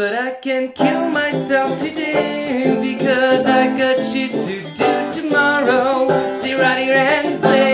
But I can kill myself today because I got shit to do tomorrow. See, Roddy Rand play.